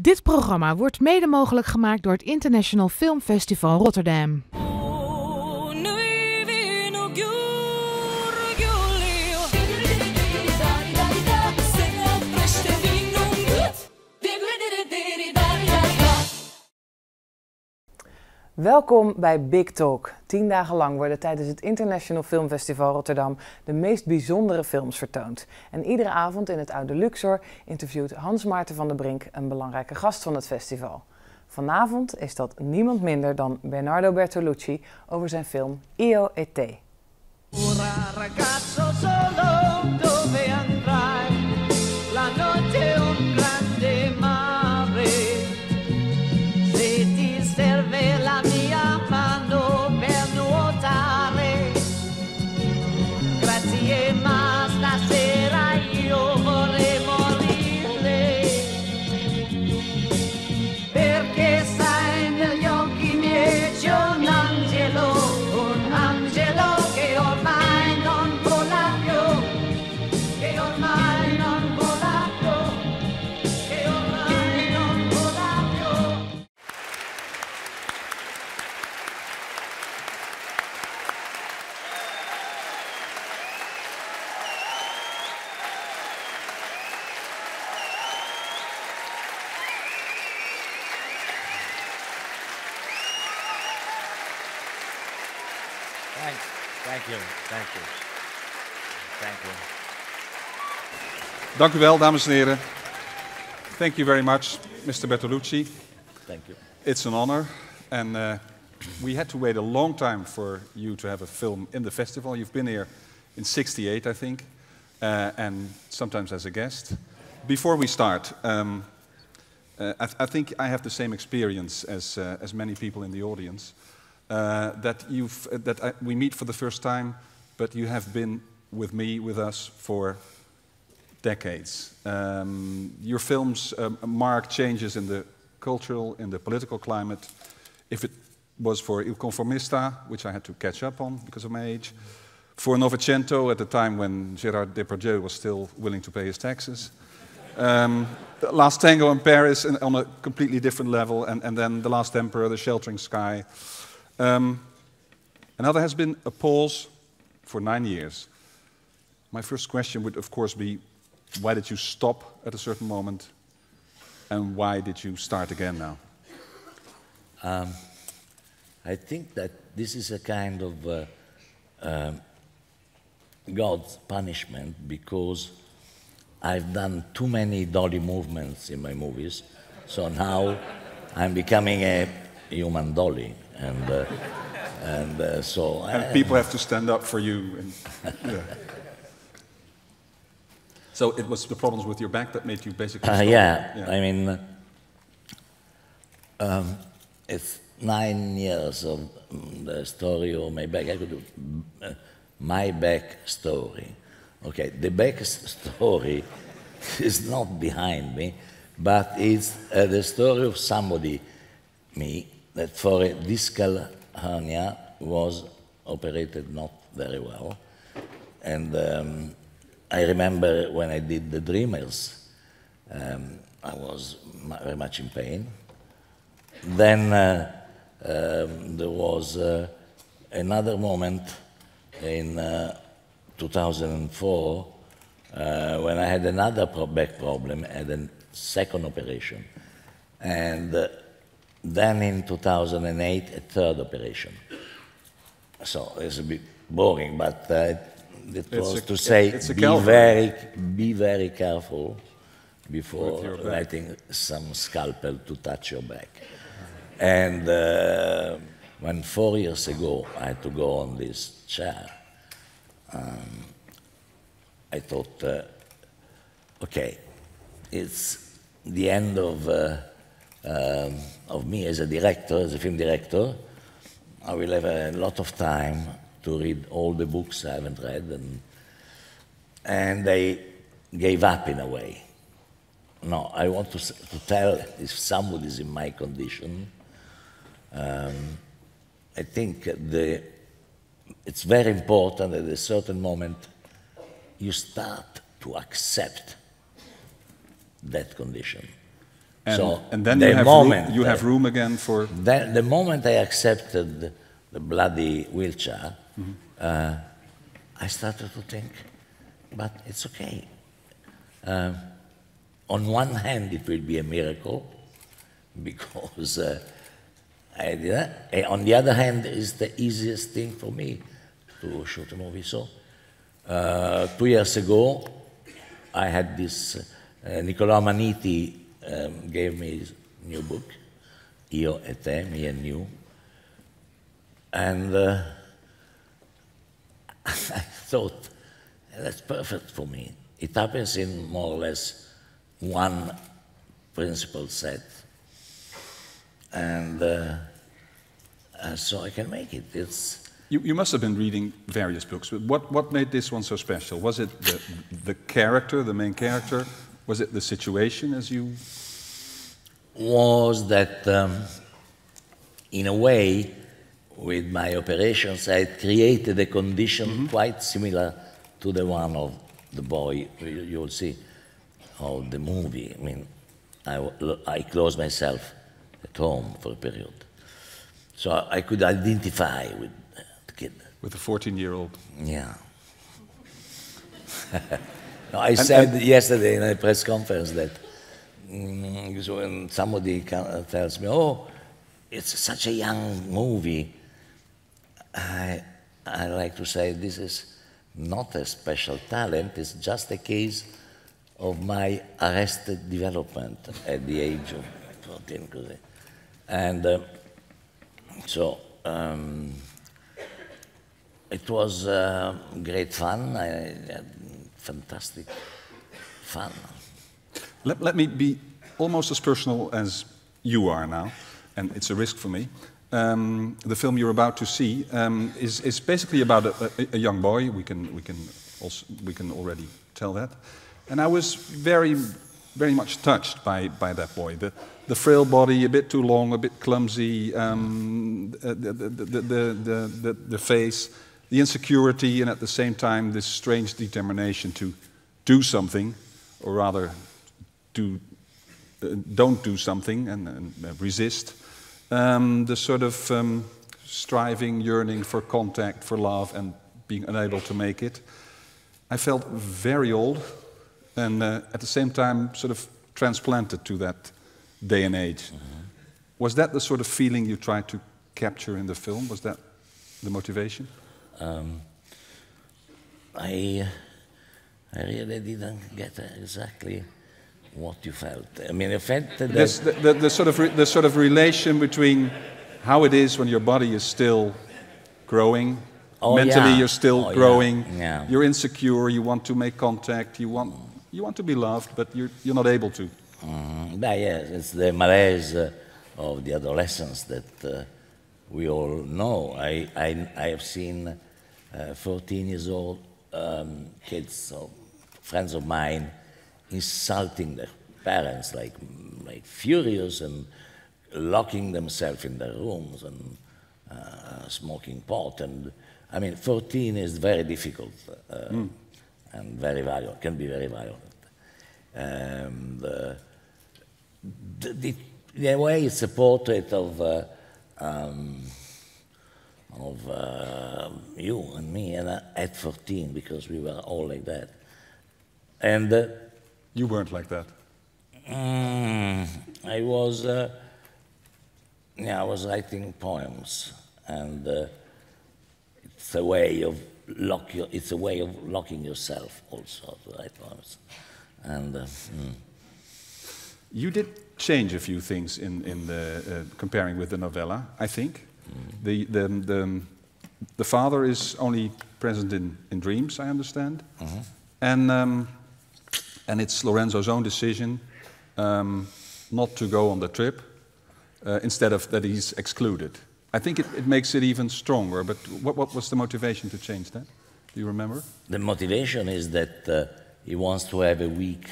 Dit programma wordt mede mogelijk gemaakt door het International Film Festival Rotterdam. Welkom bij Big Talk. Tien dagen lang worden tijdens het International Film Festival Rotterdam de meest bijzondere films vertoond. En iedere avond in het Oude Luxor interviewt Hans Maarten van der Brink een belangrijke gast van het festival. Vanavond is dat niemand minder dan Bernardo Bertolucci over zijn film Io e. Thanks. Thank you. Thank you. Thank you. Dank u wel, dames en heren. Thank you very much, Mr. Bertolucci. Thank you. It's an honor. And uh, we had to wait a long time for you to have a film in the festival. You've been here in 68, I think, uh, and sometimes as a guest. Before we start, um, uh, I, I think I have the same experience as, uh, as many people in the audience. Uh, that you've, uh, that I, we meet for the first time, but you have been with me, with us, for decades. Um, your films um, mark changes in the cultural, in the political climate. If it was for Il Conformista, which I had to catch up on because of my age, for Novecento at the time when Gérard Depardieu was still willing to pay his taxes. Um, the Last Tango in Paris on a completely different level, and, and then The Last Emperor, The Sheltering Sky. Um, and now there has been a pause for nine years. My first question would, of course, be why did you stop at a certain moment? And why did you start again now? Um, I think that this is a kind of uh, um, God's punishment because I've done too many dolly movements in my movies. So now I'm becoming a human dolly. And, uh, and uh, so I, And people have to stand up for you. And, yeah. So it was the problems with your back that made you basically. Uh, stop? yeah, I mean, uh, um, it's nine years of mm, the story of my back. I could do uh, my back story. Okay, the back story is not behind me, but it's uh, the story of somebody, me, that for a discal hernia was operated not very well. And um, I remember when I did the Dreamers, um, I was very much in pain. Then uh, um, there was uh, another moment in uh, 2004 uh, when I had another back problem, had a second operation. And uh, then in 2008, a third operation. So it's a bit boring, but uh, it was a- to say be very, be very careful before With your back. letting some scalpel to touch your back. And uh, when four years ago I had to go on this chair, um, I thought, uh, okay, it's the end of, uh, um, of me as a director, as a film director. I will have a lot of time to read all the books I haven't read, and, and I gave up in a way. No, I want to, to tell if somebody is in my condition, um, I think the, it's very important at a certain moment you start to accept that condition. And, so and then the you have, moment room, you have room again for. Then the moment I accepted the bloody wheelchair, uh, I started to think, but it's okay. Um, on one hand, it will be a miracle because uh, I did that. On the other hand, it's the easiest thing for me to shoot a movie. So, uh, two years ago, I had this. Uh, Niccolò Ammaniti um, gave me his new book, Io e te, me and you. And uh, I thought, that's perfect for me. It happens in more or less one principal set. And uh, uh, so I can make it. It's, You, you must have been reading various books, but what, what made this one so special? Was it the, the character, the main character? Was it the situation as you. was that um, in a way, with my operations, I created a condition quite similar to the one of the boy you, you'll see of the movie. I mean, I, I closed myself at home for a period. So I could identify with the kid. with a 14 year old? Yeah. no, I said yesterday in a press conference that mm, so when somebody tells me, "Oh, it's such a young movie," I I like to say this is not a special talent. It's just a case of my arrested development at the age of 14, and uh, so. Um, it was uh, great fun. I fantastic fun. Let, let me be almost as personal as you are now, and it's a risk for me. Um, the film you're about to see um, is, is basically about a, a, a young boy. We can, we, can also, we can already tell that. And I was very, very much touched by, by that boy. The, the frail body, a bit too long, a bit clumsy, um, the, the, the, the, the, the, the face, the insecurity, and at the same time, this strange determination to do something, or rather, do, uh, don't do something and, and uh, resist. Um, the sort of um, striving, yearning for contact, for love, and being unable to make it. I felt very old, and uh, at the same time, sort of transplanted to that day and age. Was that the sort of feeling you tried to capture in the film? Was that the motivation? Um, I, I really didn't get exactly what you felt. I mean, I felt that This, the, the, the, sort of re, the sort of relation between how it is when your body is still growing, Oh, mentally yeah. you're still Oh, yeah. growing, Yeah. you're insecure, you want to make contact, you want, you want to be loved, but you're, you're not able to. Mm, but yes, it's the malaise uh, of the adolescence that uh, we all know. I, I, I have seen uh, 14 years old um, kids, so friends of mine, insulting their parents like, like furious and locking themselves in their rooms and uh, smoking pot. And I mean, 14 is very difficult uh, and very violent, can be very violent. And uh, the, the, in a way, it's a portrait of, uh, um, of uh, you and me and uh, at 14 because we were all like that. And uh, You weren't like that. Mm, I was, uh, yeah, I was writing poems, and uh, it's a way of lock your, it's a way of locking yourself also to write poems, and uh, mm, You did change a few things in, in the, uh, comparing with the novella, I think. The, the, the, the father is only present in, in dreams, I understand. And, um, and it's Lorenzo's own decision um, not to go on the trip uh, instead of that he's excluded. I think it, it makes it even stronger, but what, what was the motivation to change that? Do you remember? the motivation is that uh, he wants to have a week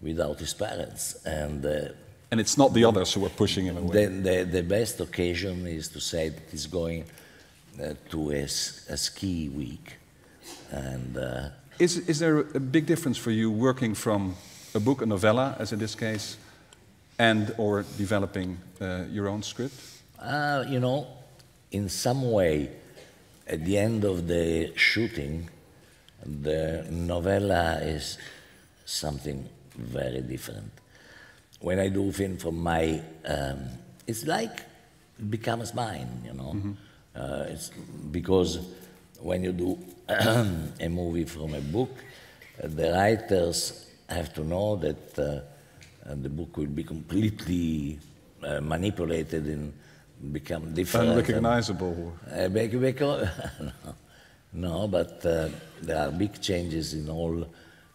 without his parents, and uh, And it's not the others who are pushing him away. the, the, the best occasion is to say that he's going to a ski week, and. Uh, Is, is there a big difference for you working from a book, a novella, as in this case, and or developing uh, your own script? Uh, you know, in some way, at the end of the shooting, the novella is something very different. When I do film for my, um, it's like it becomes mine, you know. Uh, it's because when you do a movie from a book, uh, the writers have to know that uh, the book will be completely uh, manipulated and become different. Unrecognizable. uh, bec- because, no, no, but uh, there are big changes in all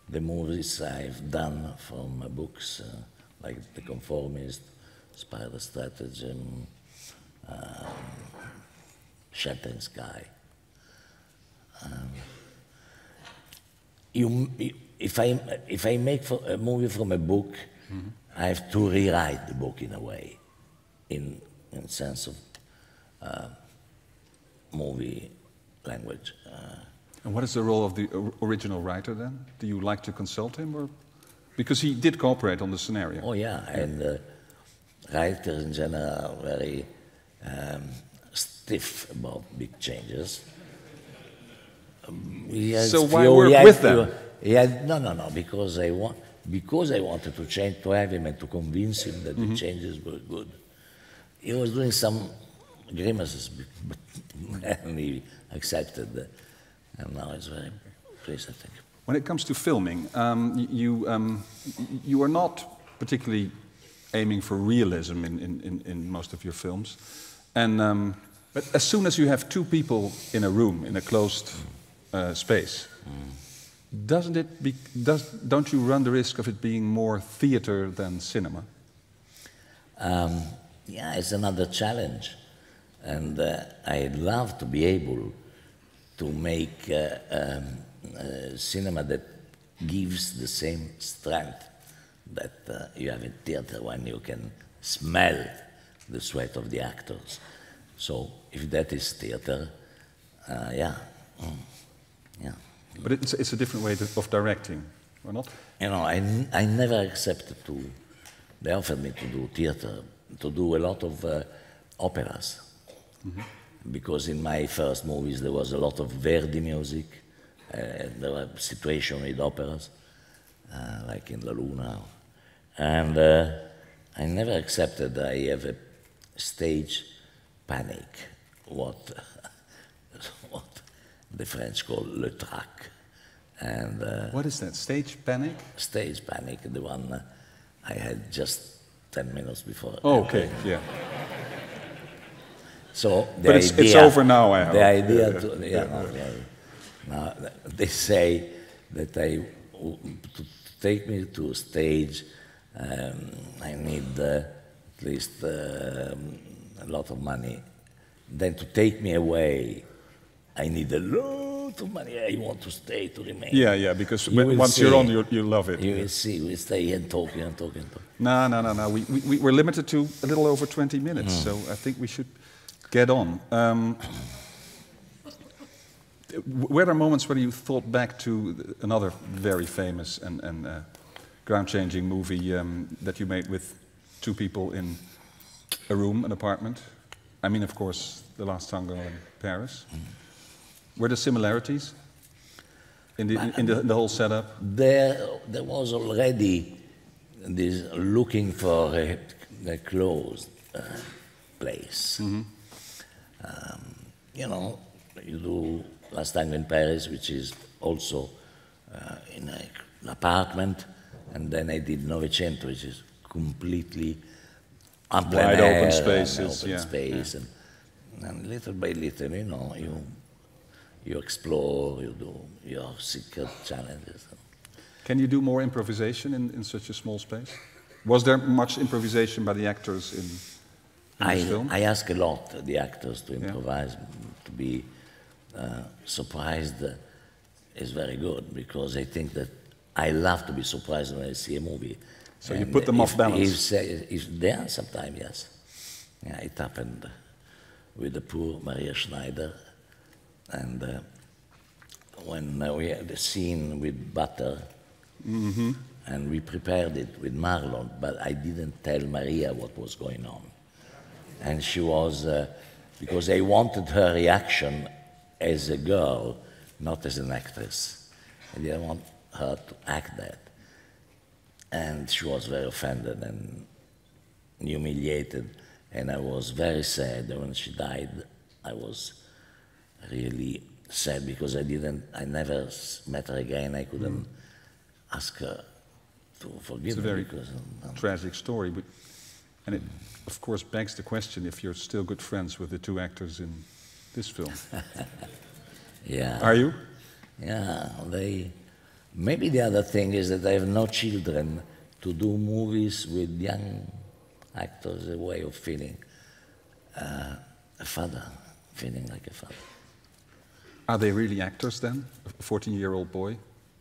the movies I've done from uh, books, uh, like The Conformist, Spider Stratagem, um, Sheltering Sky. Um, you, if, I, if I make a movie from a book, I have to rewrite the book in a way, in, in sense of uh, movie language. Uh, And what is the role of the original writer then? Do you like to consult him, or because he did cooperate on the scenario? oh yeah, and uh, writers in general are very um, stiff about big changes. Um, he So why few- work he had with them? few- He had, no, no, no, because I want because I wanted to change to have him and to convince him that Mm-hmm. the changes were good. He was doing some grimaces, but but and he accepted, that. and now he's very pleased, I think. When it comes to filming, um, you, um, you are not particularly aiming for realism in, in, in, in most of your films. And, um, but as soon as you have two people in a room, in a closed uh, space, doesn't it be, does, don't you run the risk of it being more theater than cinema? Um, yeah, it's another challenge. And uh, I'd love to be able to make uh, um, uh, cinema that gives the same strength that uh, you have in theater when you can smell the sweat of the actors. So if that is theater, uh, yeah, mm, yeah. But it's, it's a different way of directing, or not? You know, I, I never accepted to. They offered me to do theater, to do a lot of uh, operas. Because in my first movies there was a lot of Verdi music, uh, there were situations with operas, uh, like in La Luna. And uh, I never accepted I have a stage panic, what, what the French call le trac. And uh, What is that, stage panic? stage panic, the one uh, I had just 10 minutes before. Oh, okay, yeah. So the But it's- it's over now, I hope. The idea, Yeah, to, yeah, yeah, no, yeah. Now, they say that I, to take me to a stage, um, I need uh, at least um, a lot of money. Then to take me away, I need a lot of money. I want to stay to remain. Yeah, yeah, because You when- once you're on, you, you love it. You will see. We stay and talking and talking. And talking. No, no, no, no. We, we, we- we're limited to a little over 20 minutes, so I think we should get on. Um, were there moments where you thought back to another very famous and, and uh, ground-changing movie um, that you made with two people in a room, an apartment? I mean, of course, The Last Tango in Paris. Were there similarities in the, in the, the whole setup? There, there was already this looking for a, a closed uh, place. Um, you know, you do Last Tango in Paris, which is also uh, in a, an apartment, and then I did Novecento, which is completely Wide open air and spaces, open yeah, space, And, and little by little, you know, you you explore, you do your secret challenges. Can you do more improvisation in, in such a small space? Was there much improvisation by the actors in, in I, film? I ask a lot the actors to improvise, to be uh, surprised is very good because I think that I love to be surprised when I see a movie. So you put them off balance. If, if there sometimes, yes. Yeah, it happened with the poor Maria Schneider. And uh, when uh, we had the scene with Butter, Mm-hmm. and we prepared it with Marlon, but I didn't tell Maria what was going on. And she was, uh, because I wanted her reaction as a girl, not as an actress. I didn't want her to act that. And she was very offended and humiliated, and I was very sad when she died. I was really sad because I didn't, I never met her again. I couldn't ask her to forgive me. It's a very because um, tragic story, but, and it, of course, begs the question if you're still good friends with the two actors in this film. yeah, Are you? yeah. They maybe the other thing is that I have no children to do movies with young actors. A way of feeling uh, a father, feeling like a father. Are they really actors then? A 14 year old boy?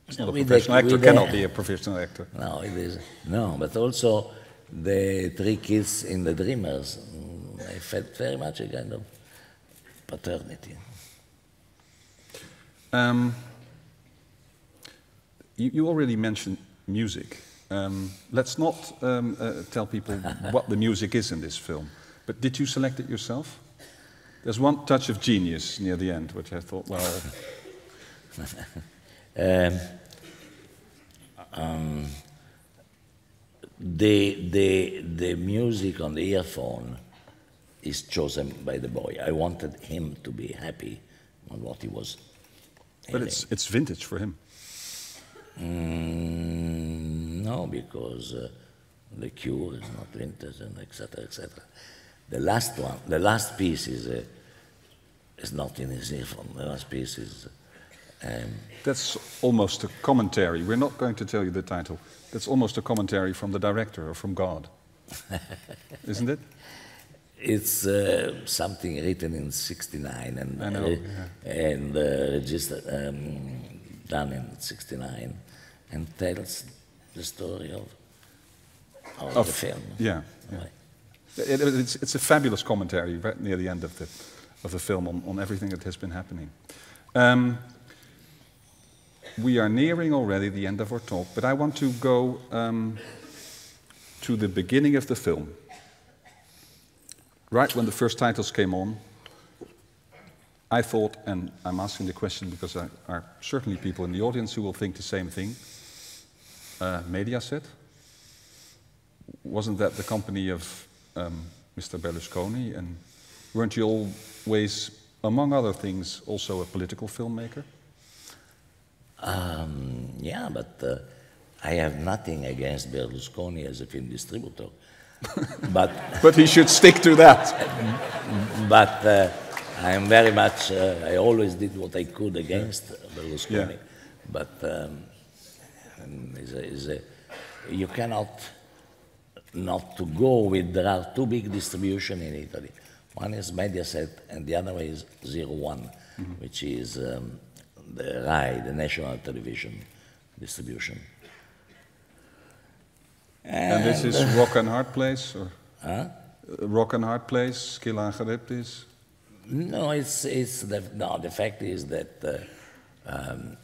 He's not a professional actor, cannot be a professional actor. No, it is no, but also the three kids in the Dreamers. mm, I felt very much a kind of paternity. Um, you, you already mentioned music. Um, let's not um, uh, tell people what the music is in this film, but did you select it yourself? There's one touch of genius near the end, which I thought, well, Um, um, the, the, the music on the earphone is chosen by the boy. I wanted him to be happy on what he was. but hearing. it's, it's vintage for him. Mm, no, because uh, the cure is not vintage and etc. etc. The last one, the last piece is uh, is not in his earphone. The last piece is. Um, That's almost a commentary. We're not going to tell you the title. That's almost a commentary from the director or from God. Isn't it? It's uh, something written in '69 and I know, re- and uh, registered um, done in '69, and tells the story of of, Of- the film. Yeah. yeah. It- it- it's, it's a fabulous commentary right near the end of the, of the film on, on everything that has been happening. Um, we are nearing already the end of our talk, but I want to go um, to the beginning of the film. Right when the first titles came on, I thought, and I'm asking the question because there are certainly people in the audience who will think the same thing. Uh, Mediaset, wasn't that the company of um, Mr. Berlusconi? And weren't you always, among other things, also a political filmmaker? Um, yeah, but uh, I have nothing against Berlusconi as a film distributor. but But he should stick to that. but uh, I am very much. Uh, I always did what I could against Berlusconi. Yeah. But um, is a, is a, you cannot not to go with. There are two big distribution in Italy. One is Mediaset, and the other is Zero One, which is um, the RAI, the national television distribution. And this is Rock and Hard Place, or Huh? uh, Rock and Hard Place, Skilla? No, it's, it's the, no, the fact is that uh, um,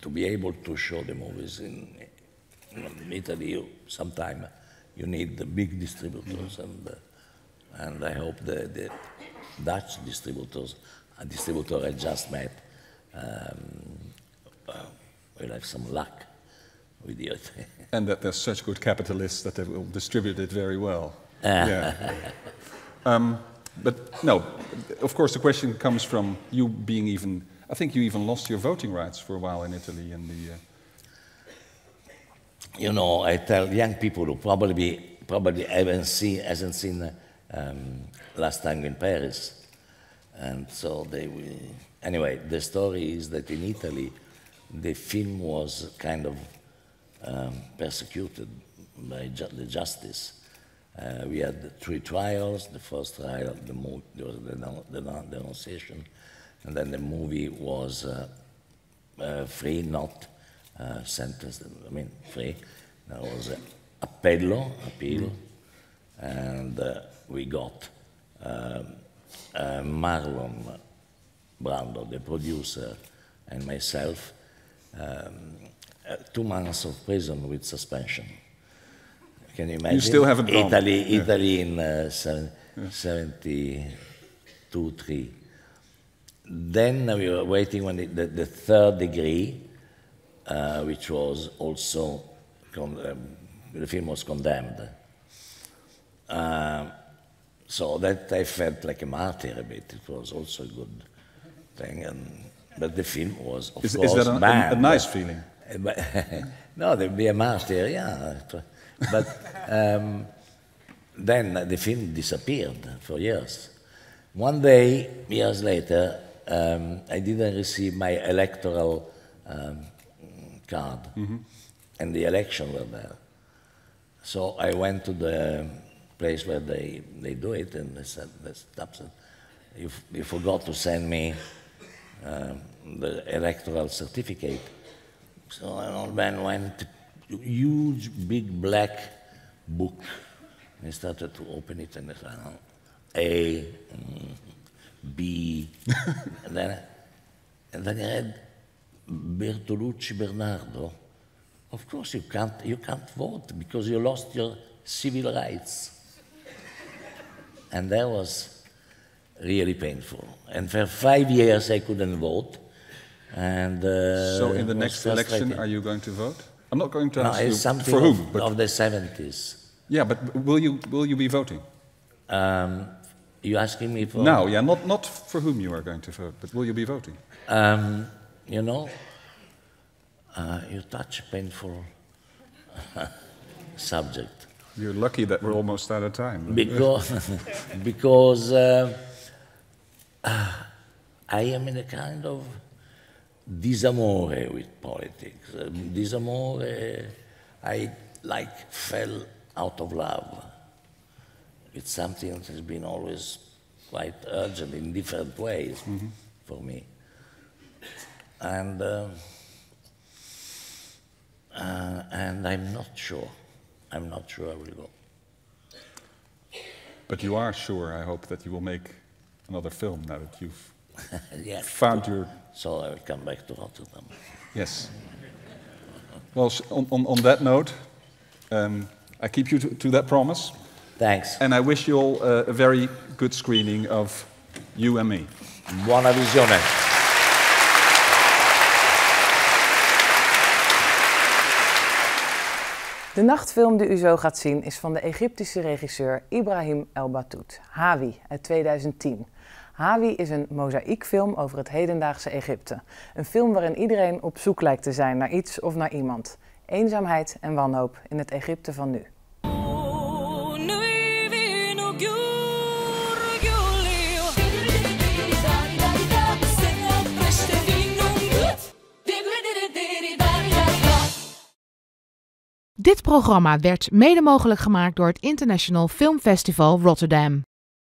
to be able to show the movies in, in Italy, you, sometime you need the big distributors, and, uh, and I hope the, the Dutch distributors, a distributor I just met, um, uh, will have some luck with it. And that there's such good capitalists that they will distribute it very well. yeah. Um, but no, of course, the question comes from you being even. I think you even lost your voting rights for a while in Italy in the. Uh, you know, I tell young people who probably probably haven't seen hasn't seen uh, um, Last Tango in Paris, and so they will. Anyway, the story is that in Italy, the film was kind of um, persecuted by ju- the justice. Uh, we had three trials. The first trial, the mo- there was the, the denon- denunciation, and then the movie was uh, uh, free, not uh, sentenced. I mean, free. There was uh, appello, appeal, and uh, we got um, uh, Marlon Brando, the producer, and myself. Um, uh, two months of prison with suspension. Can you imagine? You still haven't gone. Italy, Yeah. Italy in uh, seven, 72, 3. Then we were waiting when it, the, the third degree, uh, which was also, con- um, the film was condemned. Uh, so that I felt like a martyr a bit. It was also a good thing. And, but the film was, of Is, course, is that a, a, nice feeling? No, there'd be a martyr, yeah. But um, then the film disappeared for years. One day, years later, um, I didn't receive my electoral um, card, and the election were there. So I went to the place where they, they do it, and they said, stopped, you, f- you forgot to send me um, the electoral certificate. So an old man went huge, big black book. And he started to open it, and he said, "Oh, A, B, and then, and then he read Bertolucci Bernardo. Of course, you can't, you can't vote because you lost your civil rights. And that was really painful. And for five years, I couldn't vote. And uh, so in the next election, are you going to vote? I'm not going to No, ask you something for of, whom, but of the 70s. yeah, but will you will you be voting? Um, you asking me for? No, yeah, not not for whom you are going to vote, but will you be voting? Um, you know, uh, you touch a painful subject You're lucky that we're almost out of time. because because uh, uh, I am in a kind of disamore with politics. Uh, disamore, I like fell out of love. It's something that has been always quite urgent in different ways for me. And, uh, uh, and I'm not sure. I'm not sure I will go. But you are sure, I hope, that you will make another film now that you've yeah. found your So I will come back to Rotterdam. yes. Well, on, on, on that note, um, I keep you to, to that promise, Thanks. and I wish you all uh, a very good screening of You and Me. Buona visione. De nachtfilm die u zo gaat zien is van de Egyptische regisseur Ibrahim El Battout, Hawi, uit 2010. Hawi is een mozaïekfilm over het hedendaagse Egypte. Een film waarin iedereen op zoek lijkt te zijn naar iets of naar iemand. Eenzaamheid en wanhoop in het Egypte van nu. Dit programma werd mede mogelijk gemaakt door het International Film Festival Rotterdam.